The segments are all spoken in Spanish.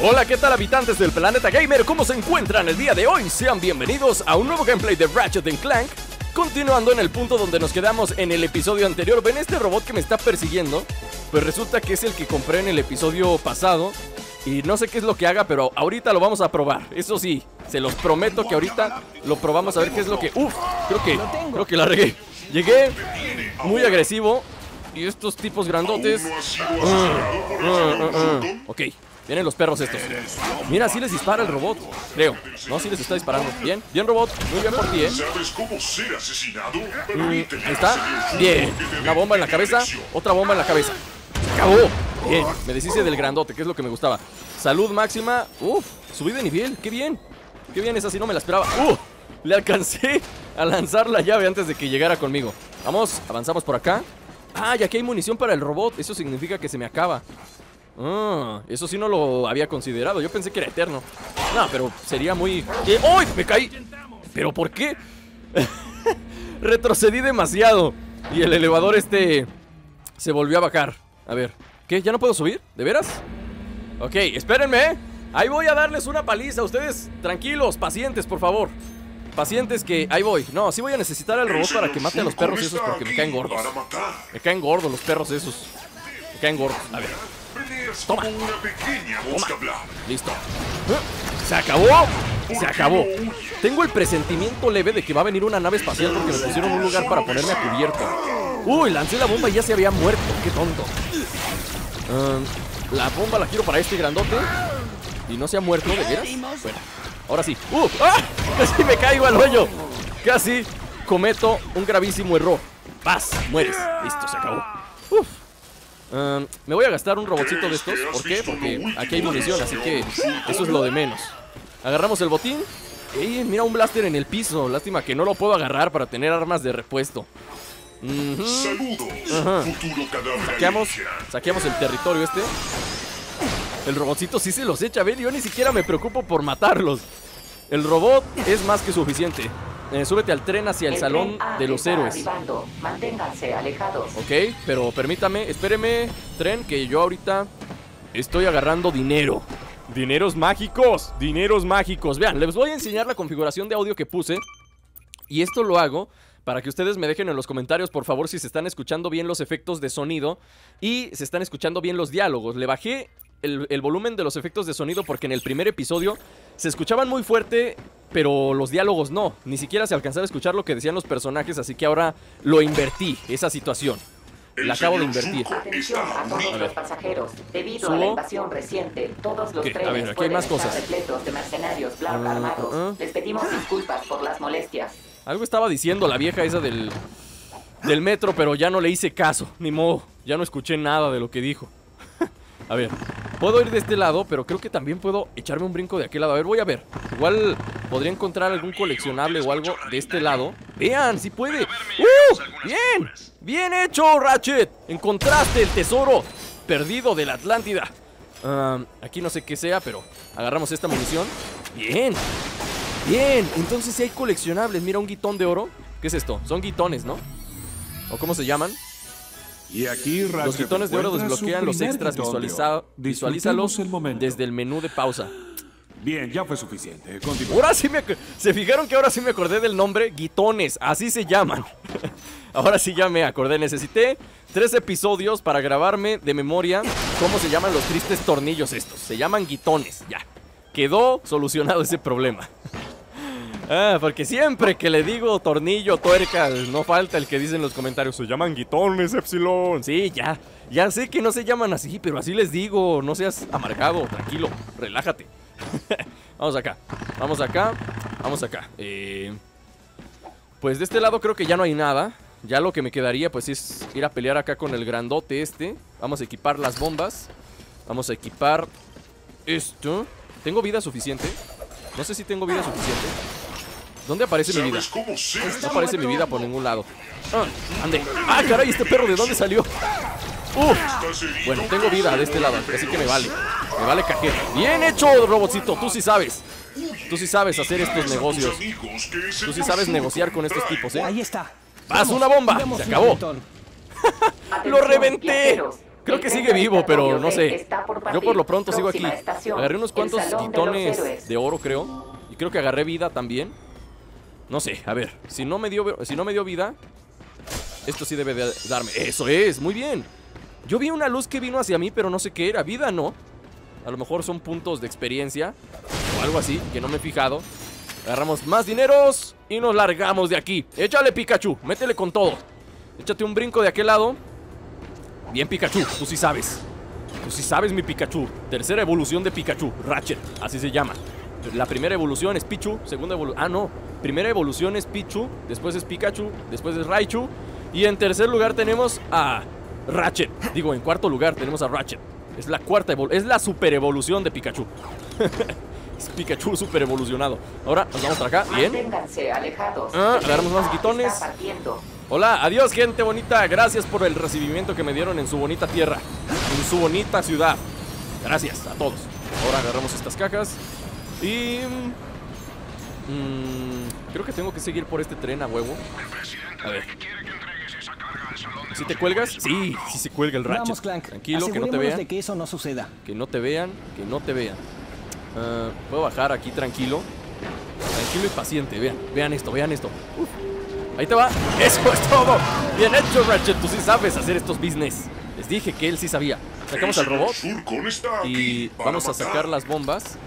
Hola, ¿qué tal habitantes del planeta gamer? ¿Cómo se encuentran el día de hoy? Sean bienvenidos a un nuevo gameplay de Ratchet Clank. Continuando en el punto donde nos quedamos en el episodio anterior ¿Ven este robot que me está persiguiendo? Pues resulta que es el que compré en el episodio pasado Y no sé qué es lo que haga, pero ahorita lo vamos a probar. Eso sí, se los prometo que ahorita lo probamos a ver qué es lo que... Uf, creo que, creo que la regué. Llegué muy agresivo Y estos tipos grandotes uh, uh, uh, Ok, Vienen los perros estos. Mira, sí les dispara el robot. Creo. No, sí les está disparando. Bien, bien, robot. Muy bien por ti, ¿eh? Mm, ¿Está? Bien. Una bomba en la cabeza. Otra bomba en la cabeza. Se acabó. Bien. Me deshice del grandote, que es lo que me gustaba. Salud máxima. Uf, subí de nivel. Qué bien. Qué bien, esa sí no me la esperaba. ¡Uh! Le alcancé a lanzar la llave antes de que llegara conmigo. Vamos, avanzamos por acá. Ah, y aquí hay munición para el robot. Eso significa que se me acaba. Ah, eso sí no lo había considerado. Yo pensé que era eterno. No, pero sería muy... ¡Uy! Me caí. ¿Pero por qué? Retrocedí demasiado. Y el elevador este... Se volvió a bajar. A ver. ¿Qué? ¿Ya no puedo subir? ¿De veras? Ok, espérenme. Ahí voy a darles una paliza. Ustedes, tranquilos, pacientes, por favor. Pacientes que... Ahí voy. No, sí voy a necesitar al robot para que mate a los perros esos porque me caen gordos. Me caen gordos los perros esos. Me caen gordos. A ver. Toma. Listo. Se acabó. Se acabó. Tengo el presentimiento leve de que va a venir una nave espacial porque me pusieron un lugar para ponerme a cubierto. Uy, lancé la bomba y ya se había muerto. Qué tonto. la bomba la quiero para este grandote. Y no se ha muerto, ¿de veras? Bueno, ahora sí. ¡Uh! ¡Ah! Casi me caigo al hoyo. Casi cometo un gravísimo error. Paz, mueres. Listo, se acabó. Uf me voy a gastar un robotcito de estos. ¿Por qué? Porque aquí hay munición, así que eso es lo de menos. Agarramos el botín. Y mira un blaster en el piso. Lástima que no lo puedo agarrar para tener armas de repuesto. Saqueamos, saqueamos el territorio este. El robotcito sí se los echa, ven, yo ni siquiera me preocupo por matarlos. El robot es más que suficiente. Eh, súbete al tren hacia el, salón de los héroes. Manténganse alejados. Ok, pero permítame, espéreme, tren, que yo ahorita estoy agarrando dinero. Dineros mágicos, dineros mágicos. Vean, les voy a enseñar la configuración de audio que puse. Y esto lo hago para que ustedes me dejen en los comentarios, por favor, si se están escuchando bien los efectos de sonido y se están escuchando bien los diálogos. Le bajé el, volumen de los efectos de sonido porque en el primer episodio se escuchaban muy fuerte, pero los diálogos no. Ni siquiera se alcanzaba a escuchar lo que decían los personajes, así que ahora lo invertí, esa situación. La acabo de invertir. Atención a todos los pasajeros. Debido a la invasión reciente, todos los trenes a ver, aquí hay más cosas. repletos de mercenarios bla, uh, armados. Uh. Les pedimos disculpas por las molestias. Algo estaba diciendo la vieja esa del, del metro, pero ya no le hice caso. Ni modo, ya no escuché nada de lo que dijo. a ver, Puedo ir de este lado, pero creo que también puedo echarme un brinco de aquel lado. A ver, voy a ver. Igual podría encontrar algún coleccionable o algo de este lado. Vean, si puede. ¡Uh! ¡Bien! ¡Bien hecho, Ratchet! Encontraste el tesoro perdido de la Atlántida. aquí no sé qué sea, pero agarramos esta munición. ¡Bien! ¡Bien! Entonces si hay coleccionables. Mira, un guitón de oro. ¿Qué es esto? Son guitones, ¿no? ¿O cómo se llaman? Y aquí los guitones de oro desbloquean los extras. visualízalos desde el menú de pausa. Bien, ya fue suficiente. Ahora sí me... ¿Se fijaron que ahora sí me acordé del nombre? Guitones, así se llaman. ahora sí ya me acordé. Necesité tres episodios para grabarme de memoria cómo se llaman los tristes tornillos estos. Se llaman guitones, ya. Quedó solucionado ese problema. Ah, porque siempre que le digo tornillo, tuerca, no falta el que dice en los comentarios, se llaman guitones, Epsilon. Sí, ya, ya sé que no se llaman así, pero así les digo, no seas amargado, tranquilo, relájate. vamos acá, vamos acá, vamos acá. Eh, pues de este lado creo que ya no hay nada. Ya lo que me quedaría pues es ir a pelear acá con el grandote este. Vamos a equipar las bombas. Vamos a equipar esto. ¿Tengo vida suficiente? No sé si tengo vida suficiente. ¿Dónde aparece mi vida? No aparece mi vida por ningún lado. Ah, ande. Ah, caray, este perro, ¿de dónde salió? Uf. Bueno, tengo vida de este lado, así que me vale. Me vale cajeta. Bien hecho, robotcito. Tú sí sabes. Tú sí sabes hacer estos negocios. Tú sí sabes negociar con estos tipos, ¿eh? Ahí está. ¡Haz una bomba! Se acabó. ¡Lo reventé! Creo que sigue vivo, pero no sé. Yo por lo pronto sigo aquí. Agarré unos cuantos Héroes. de oro, creo. Y creo que agarré vida también. No sé, a ver. Si no me dio, si no me dio vida, esto sí debe de darme. Eso es, muy bien. Yo vi una luz que vino hacia mí, pero no sé qué era. Vida, ¿no? A lo mejor son puntos de experiencia o algo así, que no me he fijado. Agarramos más dineros y nos largamos de aquí. Échale, Pikachu, métele con todo. Échate un brinco de aquel lado. Bien, Pikachu, tú sí sabes. Tú sí sabes, mi Pikachu. Tercera evolución de Pikachu, Ratchet, así se llama. La primera evolución es Pichu, segunda evolución... Ah, no. Primera evolución es Pichu, después es Pikachu, después es Raichu. Y en tercer lugar tenemos a Ratchet. Digo, en cuarto lugar tenemos a Ratchet. Es la cuarta evolución, es la super evolución de Pikachu. es Pikachu super evolucionado. Ahora nos vamos para acá, bien. Ah, agarramos más guitones. Hola, adiós gente bonita, gracias por el recibimiento que me dieron en su bonita tierra, en su bonita ciudad. Gracias a todos. Ahora agarramos estas cajas y... mm, creo que tengo que seguir por este tren a huevo. A ver. ¿Si te cuelgas? Sí, sí se cuelga el Ratchet. Vamos, Clank. Tranquilo, que no te vean. de que eso no suceda. Que no te vean, que no te vean. Ah, Puedo bajar aquí tranquilo. Tranquilo y paciente. Vean, vean esto, vean esto. Uf. Ahí te va. Eso es todo. Bien hecho, Ratchet. Tú sí sabes hacer estos business. Les dije que él sí sabía. Sacamos al robot y vamos a sacar las bombas.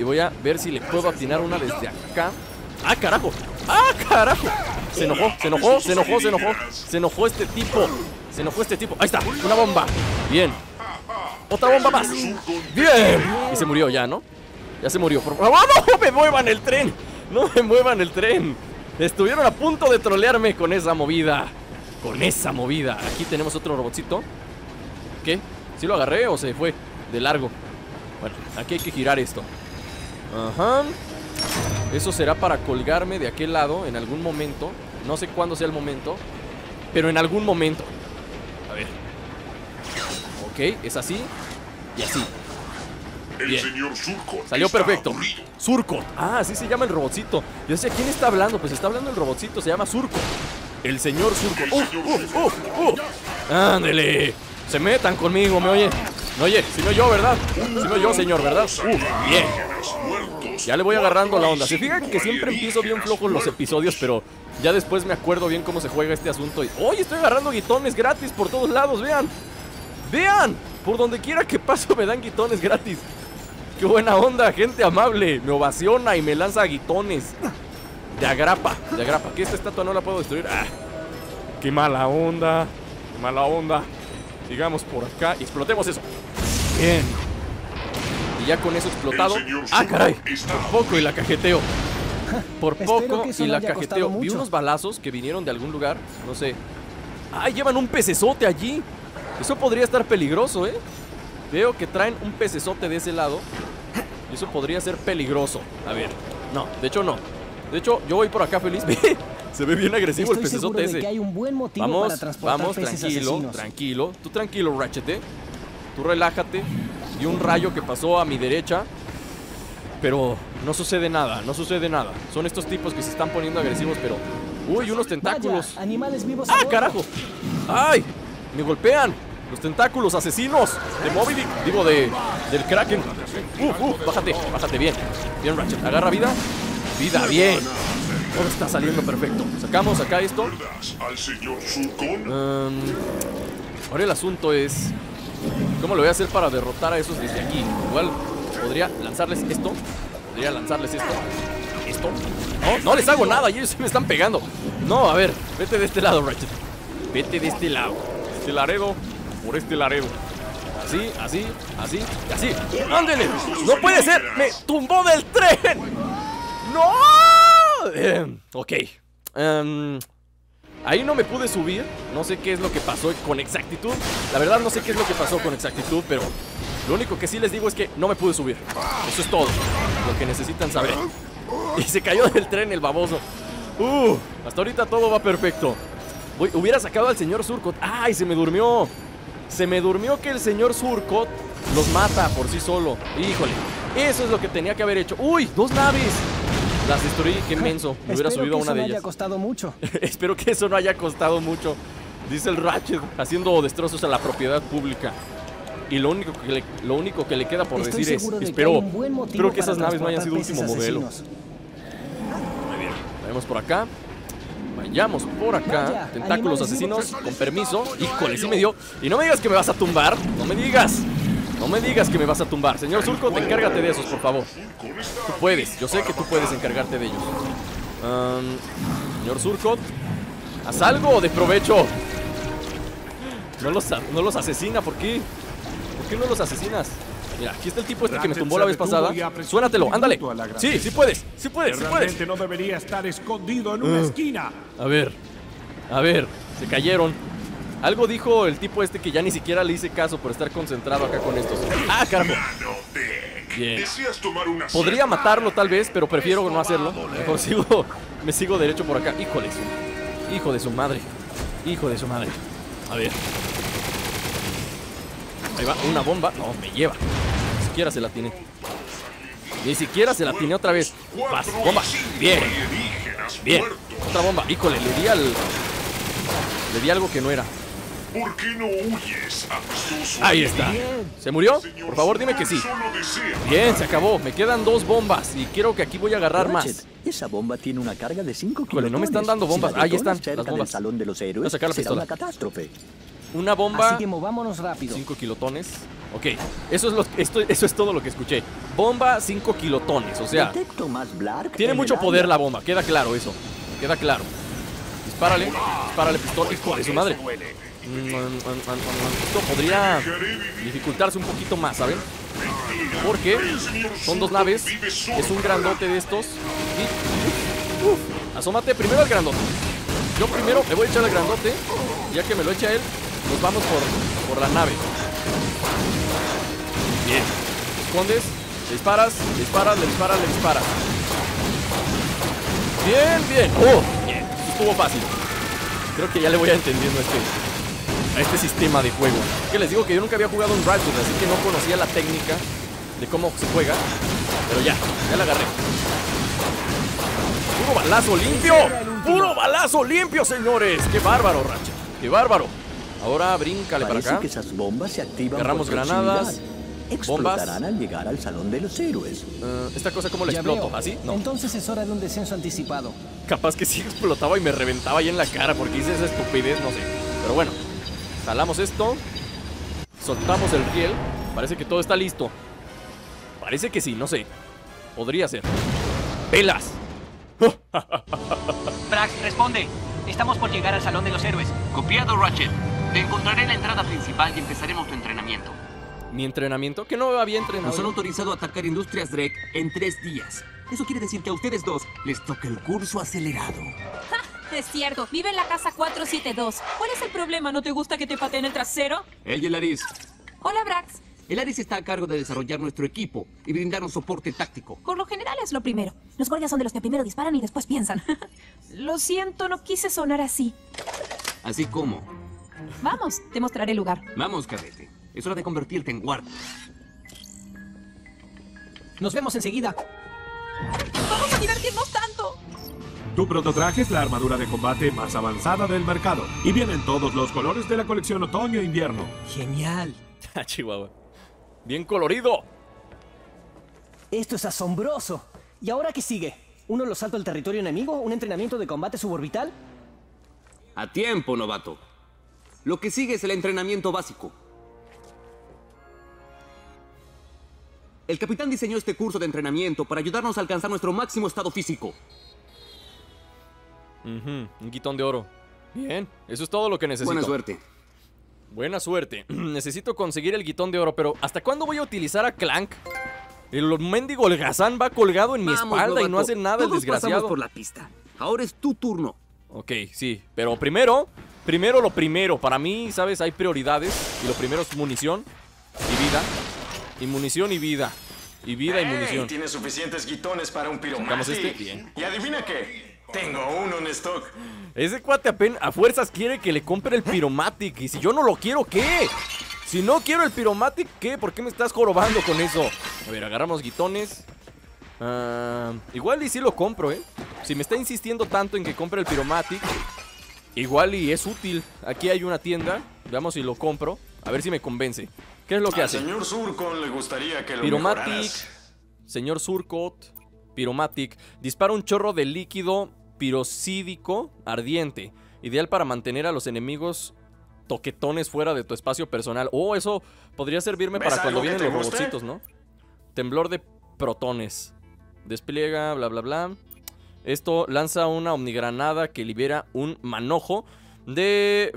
Y voy a ver si le puedo atinar una desde acá. ¡Ah, carajo! ¡Ah, carajo! Se enojó, se enojó, se enojó, se enojó. Se enojó este tipo. Se enojó este tipo. Ahí está, una bomba. Bien. Otra bomba más. Bien. Y se murió ya, ¿no? Ya se murió. Por favor, no me muevan el tren. No me muevan el tren. Estuvieron a punto de trolearme con esa movida. Con esa movida. Aquí tenemos otro robotcito. ¿Qué? ¿Sí lo agarré o se fue de largo? Bueno, aquí hay que girar esto. Ajá. Eso será para colgarme de aquel lado en algún momento. No sé cuándo sea el momento. Pero en algún momento. A ver. Ok, es así. Y así. Bien. Salió perfecto. Surco. Ah, así se llama el robotcito. Yo decía, ¿quién está hablando? Pues está hablando el robotcito, se llama Surco. El señor Surco. ¡Uh, uh, uh, uh! ¡Ándele! Se metan conmigo, ¿me oye? ¿Me oye? Si no yo, ¿verdad? Si no yo, señor, ¿verdad? ¡Uh! Bien. Ya le voy agarrando la onda. Se fijan que siempre empiezo bien flojos los episodios, pero ya después me acuerdo bien cómo se juega este asunto. Y, ¡Oye, estoy agarrando guitones gratis por todos lados! ¡Vean! ¡Vean! Por donde quiera que paso me dan guitones gratis. ¡Qué buena onda! Gente amable. Me ovaciona y me lanza guitones. De agrapa, de agrapa. Que esta estatua no la puedo destruir. ¡Ah! ¡Qué mala onda! ¡Qué mala onda! Sigamos por acá y explotemos eso. Bien. Y ya con eso explotado. ¡Ah, caray! Por poco y la cajeteo. Por poco y la cajeteo. Vi unos balazos que vinieron de algún lugar. No sé. ¡Ah! Llevan un pecesote allí. Eso podría estar peligroso, ¿eh? Veo que traen un pecesote de ese lado. Y eso podría ser peligroso. A ver. No, de hecho no. De hecho, yo voy por acá feliz. Se ve bien agresivo Estoy el pecesote ese. que hay un buen motivo para Vamos, transportar vamos, peces tranquilo, asesinos. tranquilo. Tú tranquilo, Ratchet, ¿eh? Tú relájate. Y un rayo que pasó a mi derecha. Pero no sucede nada, no sucede nada. Son estos tipos que se están poniendo agresivos, pero... Uy, unos tentáculos. Vaya, animales vivos ¡Ah, carajo! ¡Ay! ¡Me golpean! Los tentáculos asesinos de Moby Dick. Digo, de, del Kraken. Uh, uh, bájate, bájate bien. Bien, Ratchet. Agarra vida. Vida, bien. Todo está saliendo perfecto. Sacamos acá esto. al señor Surcon? Um, ahora el asunto es cómo lo voy a hacer para derrotar a esos desde aquí. Igual podría lanzarles esto, podría lanzarles esto, esto. No, no les hago nada ellos me están pegando. No, a ver, vete de este lado, Ratchet. Vete de este lado. Este laredo, por este laredo. Así, así, así, así. ¡Ándele! ¡No puede ser! ¡Me tumbó del tren! ¡No! Eh, ok. Em, Ahí no me pude subir, no sé qué es lo que pasó con exactitud. La verdad no sé qué es lo que pasó con exactitud, pero lo único que sí les digo es que no me pude subir. Eso es todo, lo que necesitan saber. Y se cayó del tren el baboso. Uh, hasta ahorita todo va perfecto. Voy- hubiera sacado al señor Surcot. ¡Ay, se me durmió! Se me durmió que el señor Surcot los mata por sí solo. Híjole, eso es lo que tenía que haber hecho. ¡Uy! ¡Dos naves! Las destruí, qué menso. Me hubiera Espero subido a que una eso de no ellas. haya costado mucho. Espero que eso no haya costado mucho. Dice el Ratchet haciendo destrozos a la propiedad pública. Y lo único que le, lo único que le queda por Estoy decir es, de que espero, espero que para esas naves no hayan sido último modelo. asesinos. Vayamos por acá. Vayamos por acá. Vaya, Tentáculos asesinos, con permiso. Híjole, sí me dio. Y no me digas que me vas a tumbar. No me digas. No me digas que me vas a tumbar. Señor Surco, te encárgate de esos, por favor. Tú puedes. Yo sé que tú puedes encargarte de ellos. Am, señor Surco, haz algo de provecho. No los, no los asesina, ¿por qué? ¿Por qué no los asesinas? Mira, aquí está el tipo este que me tumbó la vez pasada. Suénatelo, ándale. Sí, sí puedes, sí puedes, sí puedes. No debería estar escondido en una esquina. A ver, a ver, se cayeron. Algo dijo el tipo este que ya ni siquiera le hice caso por estar concentrado acá con estos. ¡Ah, carajo! Bien. ¿Deseas tomar una Podría matarlo tal vez, pero prefiero no hacerlo. Mejor sigo, me sigo derecho por acá. Híjole, su, hijo de su madre. Hijo de su madre. A ver. Ahí va, una bomba. No, me lleva. Ni siquiera se la tiene. Ni siquiera se la tiene otra vez. Vas, bomba. Bien, bien. Otra bomba. Híjole, le di al. Le di algo que no era. ¿Por qué no huyes, Ahí está. ¿Se murió? Por favor, dime que sí. Bien, se acabó. Me quedan dos bombas y quiero que aquí voy a agarrar más. Esa bomba tiene una carga de 5 Híjole, kilotones. no me están dando bombas. Ahí están, las bombas. del salón de los Voy a héroes, sacar la pistola. una catástrofe. Una bomba. Así que movámonos rápido. 5 kilotones. Ok, eso es, lo, esto, eso es todo lo que escuché. Bomba 5 kilotones, o sea, Detecto más Blark tiene en mucho poder área. la bomba, queda claro eso. Queda claro. Dispárale, dispárale pistola. Hijo de su madre. Esto podría dificultarse un poquito más, ¿saben? Porque son dos naves, es un grandote de estos. Y, uf, asómate primero al grandote. Yo primero me voy a echar al grandote, ya que me lo echa él, nos vamos por, por la nave. Bien. Escondes, disparas, le disparas, le disparas, le disparas. Bien, bien. Oh, bien. Estuvo fácil. Creo que ya le voy a entendiendo este, a este sistema de juego. Que les digo que yo nunca había jugado un Ratchet, así que no conocía la técnica de cómo se juega. Pero ya, ya la agarré. ¡Puro balazo limpio! ¡Puro balazo limpio, señores! ¡Qué bárbaro, Ratchet! ¡Qué bárbaro! Ahora bríncale para Parece acá. que esas bombas se activan Agarramos granadas. Explotarán al llegar al salón de los héroes. Eh, ¿Esta cosa cómo la Ya exploto? veo. ¿Así? No. Entonces es hora de un descenso anticipado. Capaz que sí explotaba y me reventaba ahí en la cara porque hice esa estupidez, no sé. Pero bueno, jalamos esto, soltamos el riel. Parece que todo está listo. Parece que sí, no sé. Podría ser. ¡Velas! Brax, responde. Estamos por llegar al Salón de los Héroes. Copiado, Ratchet. Te encontraré en la entrada principal y empezaremos tu entrenamiento. Mi entrenamiento, que no había entrenado. Nos han autorizado a atacar Industrias Drek en tres días. Eso quiere decir que a ustedes dos les toca el curso acelerado. Es cierto, vive en la casa 472. ¿Cuál es el problema? ¿No te gusta que te pateen el trasero? El Elaris. Hola, Brax. El Aris está a cargo de desarrollar nuestro equipo y brindarnos soporte táctico. Por lo general es lo primero. Los guardias son de los que primero disparan y después piensan. lo siento, no quise sonar así. Así como, Vamos, te mostraré el lugar. vamos, carrete. Es hora de convertirte en guardia. Nos vemos enseguida. ¡Vamos a divertirnos tanto! Tu prototraje es la armadura de combate más avanzada del mercado. Y vienen todos los colores de la colección otoño-invierno. Genial. Ah, Chihuahua. Bien colorido. Esto es asombroso. ¿Y ahora qué sigue? ¿Uno lo salto al territorio enemigo? ¿Un entrenamiento de combate suborbital? A tiempo, novato. Lo que sigue es el entrenamiento básico. El capitán diseñó este curso de entrenamiento para ayudarnos a alcanzar nuestro máximo estado físico. Ujú, un guitón de oro. Bien, eso es todo lo que necesito. Buena suerte. Buena suerte. Necesito conseguir el guitón de oro, pero ¿hasta cuándo voy a utilizar a Clank? El mendigo holgazán va colgado en mi Vamos, espalda y no hace nada el Todos desgraciado. pasamos por la pista. Ahora es tu turno. Ok, sí, pero primero, primero lo primero. Para mí, ¿sabes? Hay prioridades y lo primero es munición y vida. Y munición y vida. Y vida y munición. Tiene suficientes guitones para un este, bien. Y adivina qué. Tengo uno en stock. Ese cuate apenas a fuerzas quiere que le compre el Pyromatic. Y si yo no lo quiero, ¿qué? Si no quiero el Pyromatic, ¿qué? ¿Por qué me estás jorobando con eso? A ver, agarramos guitones. Ah, igual y sí lo compro, ¿eh? Si me está insistiendo tanto en que compre el Pyromatic, igual y es útil. Aquí hay una tienda. Veamos si lo compro. A ver si me convence. ¿Qué es lo que Al hace? señor le gustaría que lo Piromatic, mejoraras. señor Surcot, Piromatic, dispara un chorro de líquido pirocídico ardiente, ideal para mantener a los enemigos toquetones fuera de tu espacio personal. Oh, eso podría servirme ¿Ves para cuando vienen los guste? robotcitos, ¿no? Temblor de protones. Despliega, bla, bla, bla. Esto lanza una omnigranada que libera un manojo de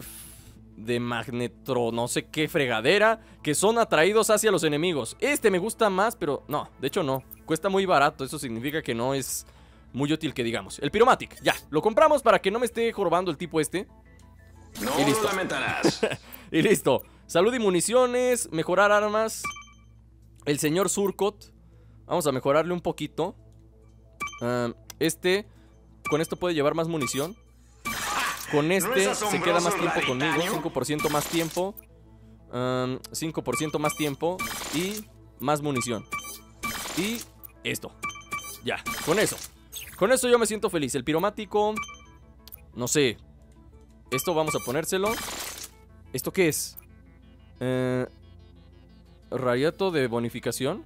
de magnetro, no sé qué fregadera, que son atraídos hacia los enemigos. Este me gusta más, pero no, de hecho no. Cuesta muy barato, eso significa que no es muy útil que digamos. El Pyromatic, ya, lo compramos para que no me esté jorobando el tipo este. No Y listo. lamentarás. Y listo. Salud y municiones, mejorar armas. El señor Surcot. Vamos a mejorarle un poquito. Ah, este, con esto puede llevar más munición. Con este es se queda más tiempo conmigo. raditanio? 5% más tiempo. Am, 5% más tiempo. Y más munición. Y esto. Ya, con eso. Con eso yo me siento feliz. El piromático. No sé. Esto vamos a ponérselo. ¿Esto qué es? Eh, radiato de bonificación.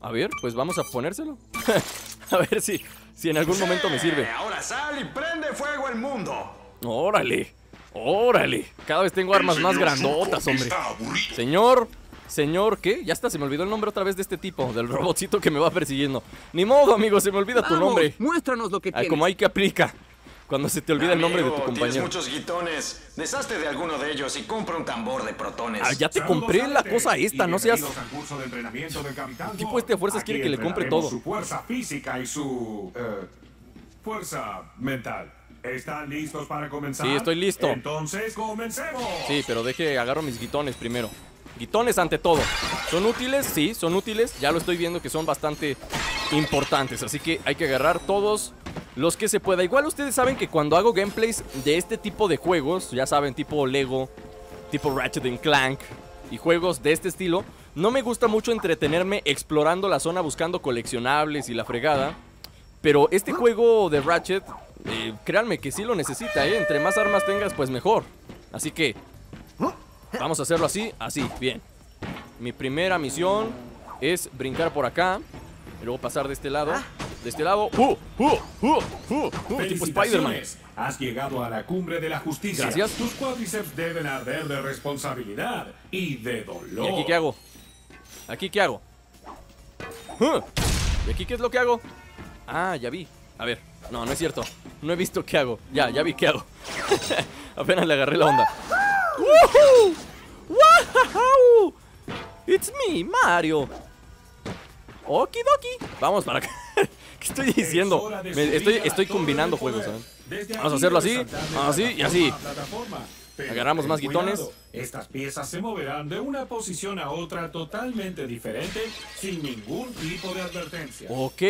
A ver, pues vamos a ponérselo. a ver si, si en algún momento me sirve. Eh, Ahora sal y prende fuego al mundo. Órale, órale. Cada vez tengo armas más grandotas, hombre. Señor, señor, ¿qué? Ya hasta se me olvidó el nombre otra vez de este tipo, del robotcito que me va persiguiendo. Ni modo, amigo, se me olvida tu Vamos, nombre. Muéstranos lo que tienes. como hay que aplica. Cuando se te olvida el nombre de tu Amigo, Tienes compañero. muchos guitones. Deshazte de alguno de ellos y compra un tambor de protones. Ah, ya te compré la cosa esta, no seas. curso de entrenamiento del Capitán El tipo este a fuerzas quiere que le compre todo. Su fuerza física y su eh, fuerza mental. ¿Están listos para comenzar? Sí, estoy listo. Entonces comencemos. Sí, pero deje, agarro mis guitones primero. Guitones ante todo. ¿Son útiles? Sí, son útiles. Ya lo estoy viendo que son bastante importantes. Así que hay que agarrar todos los que se pueda. Igual ustedes saben que cuando hago gameplays de este tipo de juegos, ya saben, tipo Lego, tipo Ratchet Clank y juegos de este estilo, no me gusta mucho entretenerme explorando la zona buscando coleccionables y la fregada. Pero este juego de Ratchet, eh, créanme que sí lo necesita, ¿eh? Entre más armas tengas, pues mejor. Así que Vamos a hacerlo así, así, bien. Mi primera misión es brincar por acá y luego pasar de este lado. De este lado. ¡Uh! ¡Uh! ¡Uh! ¡Uh! ¡Uh! Tipo Spider-Man. Has llegado a la cumbre de la justicia. Gracias. Tus cuádriceps deben arder de responsabilidad y de dolor. ¿Y aquí qué hago? ¿Aquí qué hago? ¡Uh! ¿Y aquí qué es lo que hago? Ah, ya vi. A ver, no, no es cierto. No he visto qué hago. Ya, ya vi qué hago. Apenas le agarré la onda. ¡Woohoo! ¡Wahoo! It's me, Mario. Okidoki. Vamos para acá. ¿Qué estoy diciendo? Me- estoy estoy combinando juegos. ¿saben? Vamos a hacerlo así, así y así. Agarramos más guitones. Estas piezas se moverán de una posición a otra totalmente diferente sin ningún tipo de advertencia. Ok.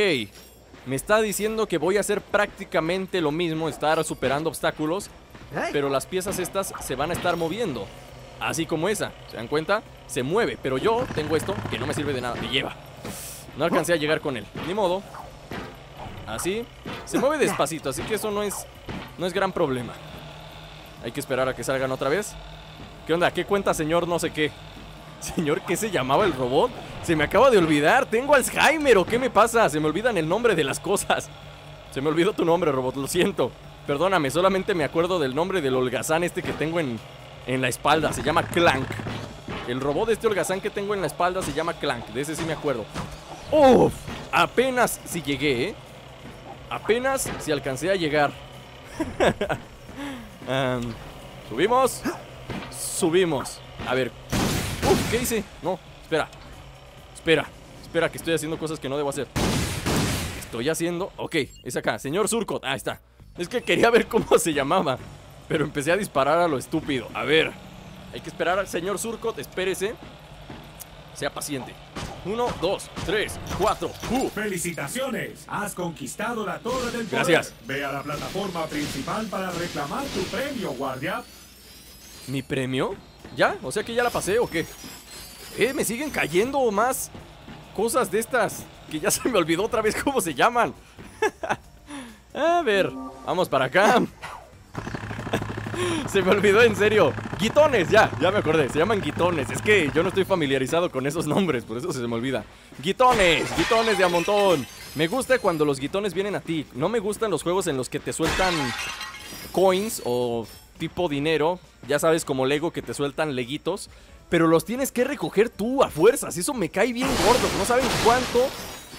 Me está diciendo que voy a hacer prácticamente lo mismo, estar superando obstáculos, pero las piezas estas se van a estar moviendo. Así como esa, ¿se dan cuenta? Se mueve, pero yo tengo esto que no me sirve de nada, me lleva. No alcancé a llegar con él, ni modo. Así, se mueve despacito, así que eso no es no es gran problema. Hay que esperar a que salgan otra vez. ¿Qué onda? ¿Qué cuenta, señor? No sé qué. Señor, ¿qué se llamaba el robot? Se me acaba de olvidar. Tengo Alzheimer. ¿O qué me pasa? Se me olvidan el nombre de las cosas. Se me olvidó tu nombre, robot. Lo siento. Perdóname, solamente me acuerdo del nombre del holgazán este que tengo en, en la espalda. Se llama Clank. El robot de este holgazán que tengo en la espalda se llama Clank. De ese sí me acuerdo. ¡Uf! Apenas si llegué, ¿eh? Apenas si alcancé a llegar. Subimos. Subimos. A ver. Uf, ¿qué hice? No, espera. Espera. Espera, que estoy haciendo cosas que no debo hacer. ¿Qué Estoy haciendo. Ok, es acá. Señor Surcot. Ah, está. Es que quería ver cómo se llamaba. Pero empecé a disparar a lo estúpido. A ver. Hay que esperar al señor Surcot. Espérese. Sea paciente. Uno, dos, tres, cuatro. ¡Uh! ¡Felicitaciones! Has conquistado la torre del poder. Gracias. Ve a la plataforma principal para reclamar tu premio, guardia. ¿Mi premio? ¿Ya? O sea que ya la pasé o qué? Eh, me siguen cayendo más cosas de estas que ya se me olvidó otra vez cómo se llaman. A ver, vamos para acá. Se me olvidó en serio. Guitones, ya, ya me acordé. Se llaman guitones. Es que yo no estoy familiarizado con esos nombres, por eso se me olvida. Guitones, guitones de a montón. Me gusta cuando los guitones vienen a ti. No me gustan los juegos en los que te sueltan coins o tipo dinero. Ya sabes, como Lego que te sueltan leguitos. Pero los tienes que recoger tú a fuerzas. Eso me cae bien gordo. No saben cuánto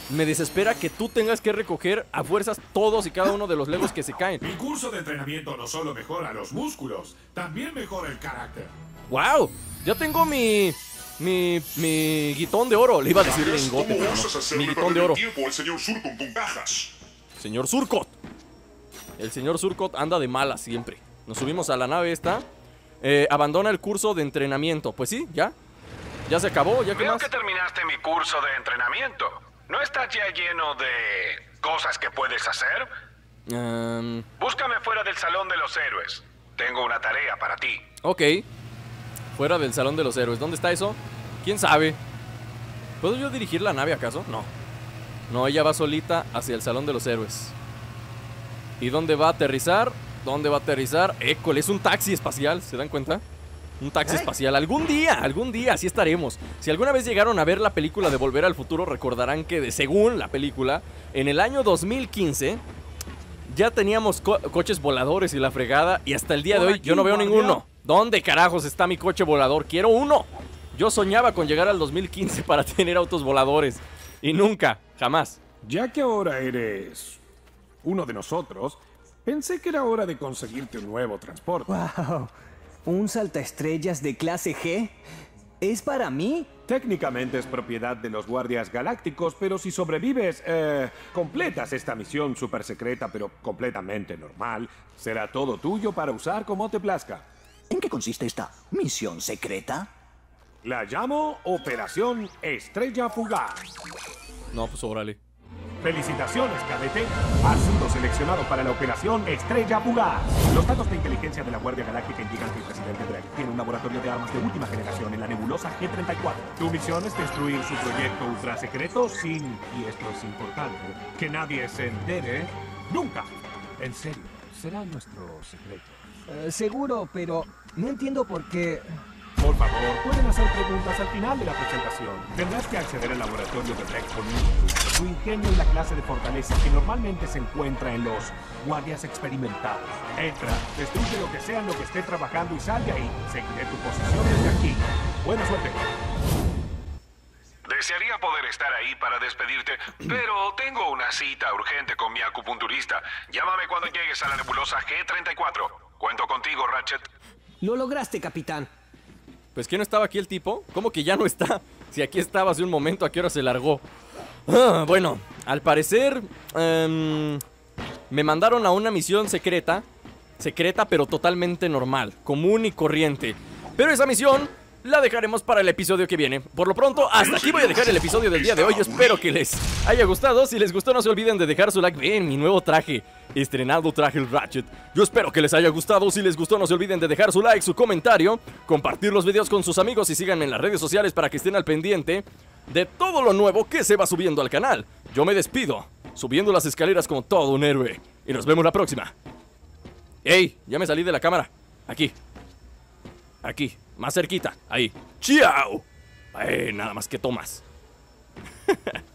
me desespera que tú tengas que recoger a fuerzas todos y cada uno de los legos que se caen. Mi curso de entrenamiento no solo mejora los músculos, también mejora el carácter. ¡Wow! Ya tengo mi. Mi. Mi guitón de oro. Le iba a decir lingote, ¿Cómo pero no. Mi guitón de oro. tiempo señor Surcon con cajas? Señor Surcot. El señor Surcot anda de mala siempre. Nos subimos a la nave esta. Eh, abandona el curso de entrenamiento. Pues sí, ya. Ya se acabó, ya que Veo más. que terminaste mi curso de entrenamiento. ¿No estás ya lleno de cosas que puedes hacer? Ehm, Búscame fuera del Salón de los Héroes. Tengo una tarea para ti. ok. Fuera del salón de los héroes. ¿Dónde está eso? ¿Quién sabe? ¿Puedo yo dirigir la nave acaso? No. No, ella va solita hacia el salón de los héroes. ¿Y dónde va a aterrizar? ¿Dónde va a aterrizar? École, es un taxi espacial, ¿se dan cuenta? Un taxi espacial. Algún día, algún día, así estaremos. Si alguna vez llegaron a ver la película de Volver al Futuro, recordarán que, de, según la película, en el año 2015 ya teníamos co- coches voladores y la fregada. Y hasta el día de hoy yo no veo guardia. ninguno. ¿Dónde carajos está mi coche volador? Quiero uno. Yo soñaba con llegar al 2015 para tener autos voladores. Y nunca, jamás. Ya que ahora eres uno de nosotros, pensé que era hora de conseguirte un nuevo transporte. ¡Wow! ¿Un saltaestrellas de clase G? ¿Es para mí? Técnicamente es propiedad de los guardias galácticos, pero si sobrevives, eh, completas esta misión super secreta, pero completamente normal, será todo tuyo para usar como te plazca. ¿En qué consiste esta misión secreta? La llamo Operación Estrella Fugaz. No, pues órale. Felicitaciones, cadete. Has sido seleccionado para la operación Estrella Fugaz. Los datos de inteligencia de la Guardia Galáctica indican que el presidente Drake tiene un laboratorio de armas de última generación en la nebulosa G-34. Tu misión es destruir su proyecto ultra secreto sin, y esto es importante, que nadie se entere nunca. En serio, será nuestro secreto. Eh, seguro, pero no entiendo por qué. Por favor, pueden hacer preguntas al final de la presentación. Tendrás que acceder al laboratorio de con un su ingenio y la clase de fortaleza que normalmente se encuentra en los guardias experimentados. Entra, destruye lo que sea en lo que esté trabajando y sal de ahí. Seguiré tu posición desde aquí. Buena suerte. Desearía poder estar ahí para despedirte, pero tengo una cita urgente con mi acupunturista. Llámame cuando llegues a la nebulosa G34. Cuento contigo, Ratchet. Lo lograste, capitán. Pues que no estaba aquí el tipo. ¿Cómo que ya no está? Si aquí estaba hace un momento, ¿a qué hora se largó? Ah, bueno, al parecer em, me mandaron a una misión secreta. Secreta pero totalmente normal, común y corriente. Pero esa misión la dejaremos para el episodio que viene. Por lo pronto, hasta aquí voy a dejar el episodio del día de hoy. Espero que les haya gustado. Si les gustó, no se olviden de dejar su like. Ven, mi nuevo traje. Estrenado traje el Ratchet. Yo espero que les haya gustado. Si les gustó, no se olviden de dejar su like, su comentario, compartir los videos con sus amigos y síganme en las redes sociales para que estén al pendiente de todo lo nuevo que se va subiendo al canal. Yo me despido, subiendo las escaleras como todo un héroe. Y nos vemos la próxima. ¡Ey! Ya me salí de la cámara. Aquí. Aquí. Más cerquita. Ahí. ¡Chiao! Eh, nada más que tomas.